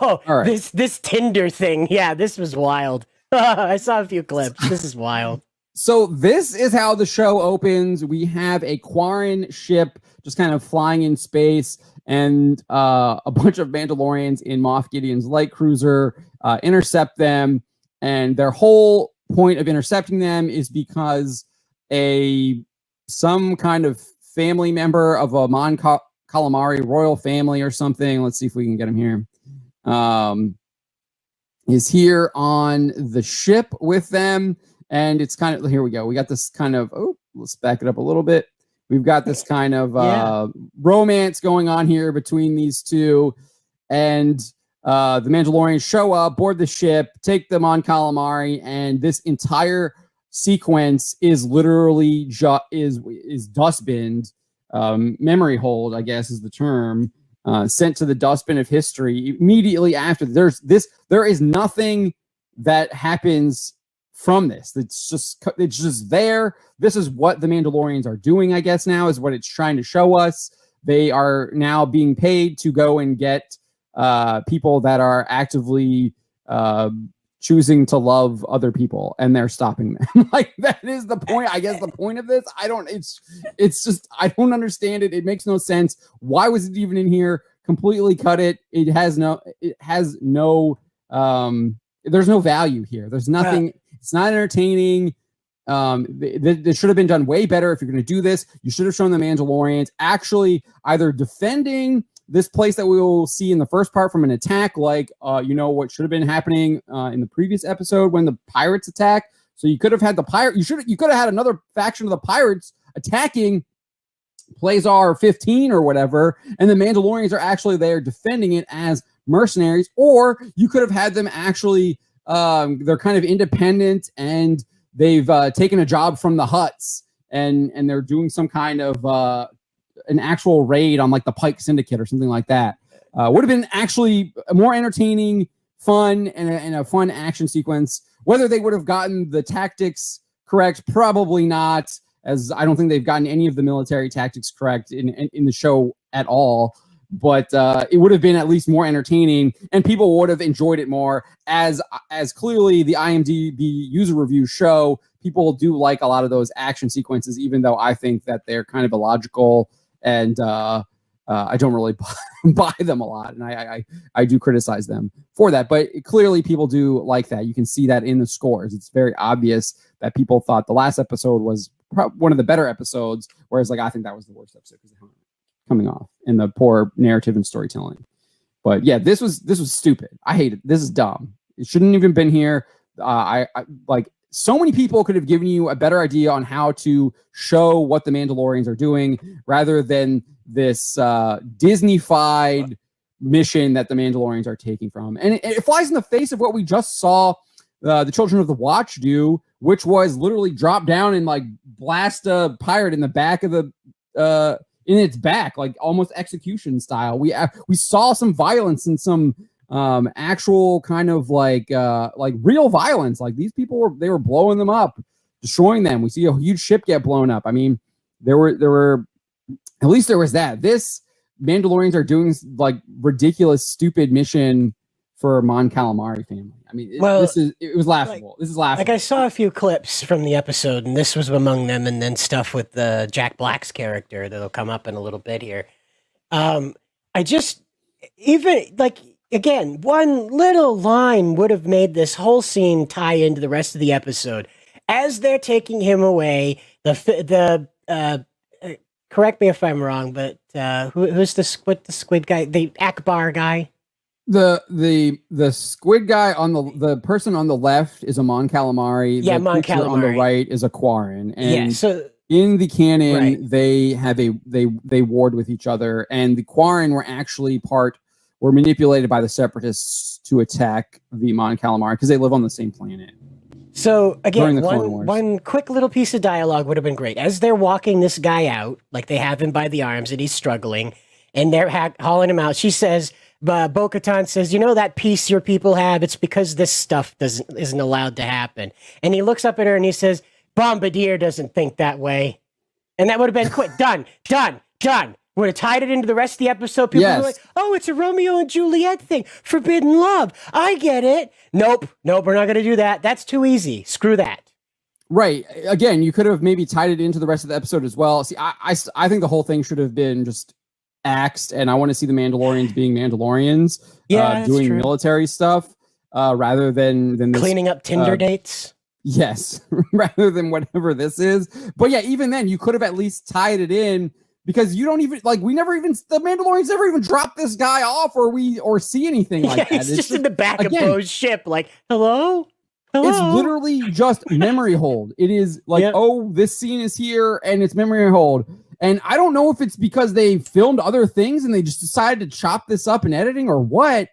Oh, right. this this Tinder thing. Yeah, this was wild. I saw a few clips. This is wild. So this is how the show opens. We have a Quarren ship just kind of flying in space, and uh, a bunch of Mandalorians in Moff Gideon's light cruiser uh, intercept them. And their whole point of intercepting them is because a some kind of family member of a Mon Calamari royal family or something. Let's see if we can get him here. Um, is here on the ship with them and it's kind of here we go. We got this kind of oh, let's back it up a little bit. We've got this kind of uh, yeah. romance going on here between these two, and uh, the Mandalorians show up, board the ship, take them on calamari, and this entire sequence is literally ju- is is dustbin, um, memory hold, I guess is the term, uh, sent to the dustbin of history immediately after. There's this. There is nothing that happens from this. It's just it's just there. This is what the Mandalorians are doing, I guess now is what it's trying to show us. They are now being paid to go and get uh, people that are actively uh, choosing to love other people and they're stopping them. like that is the point. I guess the point of this. I don't it's it's just I don't understand it. It makes no sense. Why was it even in here? Completely cut it. It has no it has no um there's no value here. There's nothing it's not entertaining. Um, this should have been done way better. If you're going to do this, you should have shown the Mandalorians actually either defending this place that we will see in the first part from an attack, like uh, you know what should have been happening uh, in the previous episode when the pirates attack. So you could have had the pirate. You should you could have had another faction of the pirates attacking Plazir 15 or whatever, and the Mandalorians are actually there defending it as mercenaries, or you could have had them actually um, they're kind of independent and they've uh, taken a job from the Hutts and and they're doing some kind of uh, an actual raid on like the Pike Syndicate or something like that. Uh, would have been actually more entertaining, fun, and a, and a fun action sequence. Whether they would have gotten the tactics correct, probably not, as I don't think they've gotten any of the military tactics correct in in, in the show at all but uh, it would have been at least more entertaining and people would have enjoyed it more as as clearly the imdb user reviews show people do like a lot of those action sequences even though i think that they're kind of illogical and uh, uh, i don't really buy them a lot and I, I i do criticize them for that but clearly people do like that you can see that in the scores it's very obvious that people thought the last episode was one of the better episodes whereas like i think that was the worst episode because coming off and the poor narrative and storytelling. But yeah, this was this was stupid. I hate it. This is dumb. It shouldn't even been here. Uh, I, I like so many people could have given you a better idea on how to show what the Mandalorians are doing rather than this uh, Disneyfied mission that the Mandalorians are taking from. And it, it flies in the face of what we just saw uh, the Children of the Watch do, which was literally drop down and like blast a pirate in the back of the uh, in its back, like almost execution style. We uh, we saw some violence and some um, actual kind of like uh, like real violence. Like these people were they were blowing them up, destroying them. We see a huge ship get blown up. I mean, there were there were at least there was that. This Mandalorians are doing like ridiculous, stupid mission for Mon Calamari family. I mean, well, this is it was laughable. Like, this is laughable. Like I saw a few clips from the episode, and this was among them, and then stuff with the Jack Black's character that'll come up in a little bit here. Um, I just even like again, one little line would have made this whole scene tie into the rest of the episode. As they're taking him away, the the uh, uh, correct me if I'm wrong, but uh, who, who's the squid the squid guy, the Ackbar guy? the the the squid guy on the the person on the left is a Mon Calamari. Yeah, the Mon Calamari. On the right is a Quarren. And yeah, so in the canon, right. they have a they they warred with each other, and the Quarren were actually part were manipulated by the Separatists to attack the Mon Calamari because they live on the same planet. So again, one, one quick little piece of dialogue would have been great. As they're walking this guy out, like they have him by the arms and he's struggling, and they're ha- hauling him out. She says, uh, Bo Katan says, "You know that peace your people have? It's because this stuff doesn't isn't allowed to happen." And he looks up at her and he says, "Bombardier doesn't think that way." And that would have been quick, done, done, done. Would have tied it into the rest of the episode. People Yes. were like, "Oh, it's a Romeo and Juliet thing, forbidden love." I get it. Nope, nope, we're not going to do that. That's too easy. Screw that. Right. Again, you could have maybe tied it into the rest of the episode as well. See, I, I, I think the whole thing should have been just axed, and I want to see the Mandalorians being Mandalorians, Yeah, uh, doing true. military stuff, uh, rather than than this Cleaning up Tinder uh, dates. Yes, rather than whatever this is. But yeah, even then, you could have at least tied it in because you don't even like we never even the Mandalorians never even dropped this guy off or we or see anything like yeah, that. he's It's just, in the back again- of Bo's ship, like, "Hello, hello." it's literally just memory hold. It is like, Yep. oh, this scene is here and it's memory hold. And I don't know if it's because they filmed other things and they just decided to chop this up in editing or what.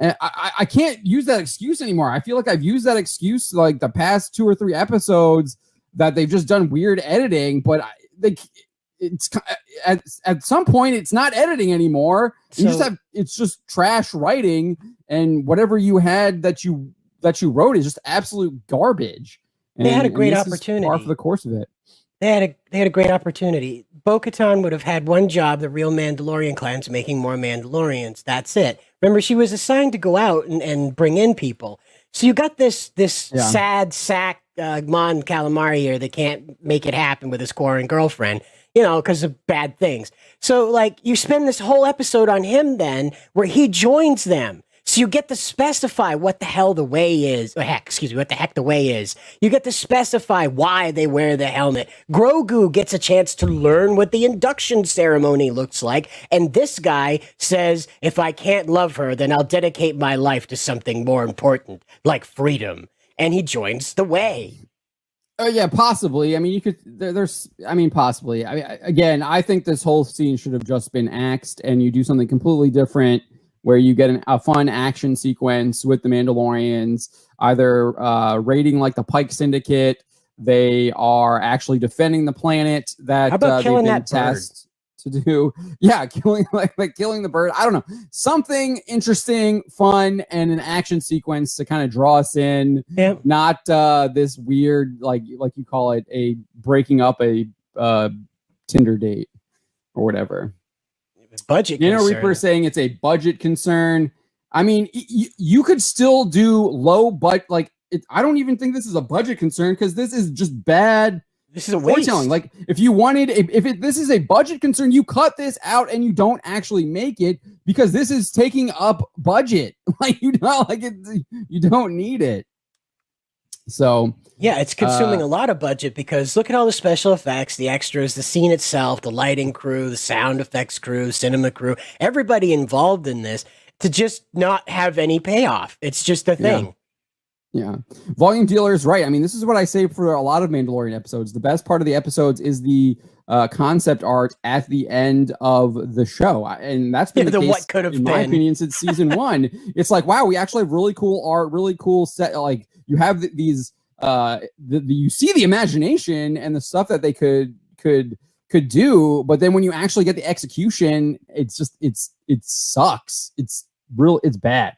And I, I- I can't use that excuse anymore. I feel like I've used that excuse like the past two or three episodes that they've just done weird editing, but I, they, it's at, at some point it's not editing anymore. you just have it's just trash writing, and whatever you had that you that you wrote is just absolute garbage. They had a And- and great opportunity. for the course of it. They had a they had a great opportunity. Bo Katan would have had one job, the real Mandalorian clan's making more Mandalorians. That's it. Remember, she was assigned to go out and, and bring in people. So you got this this Yeah. sad sack uh, Mon Calamari here that can't make it happen with his Quarren girlfriend, you know, because of bad things. So like you spend this whole episode on him then where he joins them. So you get to specify what the hell the way is. Or heck, excuse me, what the heck the way is. You get to specify why they wear the helmet. Grogu gets a chance to learn what the induction ceremony looks like. And this guy says, if I can't love her, then I'll dedicate my life to something more important, like freedom. And he joins the way. Oh yeah, possibly. I mean, you could. There, there's. I mean, possibly. I mean, again, I think this whole scene should have just been axed, and you do something completely different, where you get an, a fun action sequence with the Mandalorians, either uh, raiding like the Pike Syndicate. They are actually defending the planet that How about uh, they've killing been that bird? To do. Yeah, killing like like killing the bird. I don't know. Something interesting, fun, and an action sequence to kind of draw us in Yeah. not uh this weird like like you call it a breaking up a uh tinder date or whatever Budget. you know reaper saying it's a budget concern i mean you could still do low but like it, i don't even think this is a budget concern because this is just bad this is a waste. storytelling like if you wanted if, if it, this is a budget concern you cut this out and you don't actually make it because this is taking up budget like you know like it you don't need it so Yeah, it's consuming Uh, a lot of budget because look at all the special effects, the extras, the scene itself, the lighting crew, the sound effects crew, cinema crew, everybody involved in this to just not have any payoff. It's just a thing. Yeah. Volume dealer is right. I mean, this is what I say for a lot of Mandalorian episodes. The best part of the episodes is the uh, concept art at the end of the show. And that's been Yeah, the, the case, what could have in my opinion, since season one. It's like, wow, we actually have really cool art, really cool set. Like, you have th- these, uh, the, the, you see the imagination and the stuff that they could, could, could do. But then when you actually get the execution, it's just, it's, it sucks. It's real, it's bad.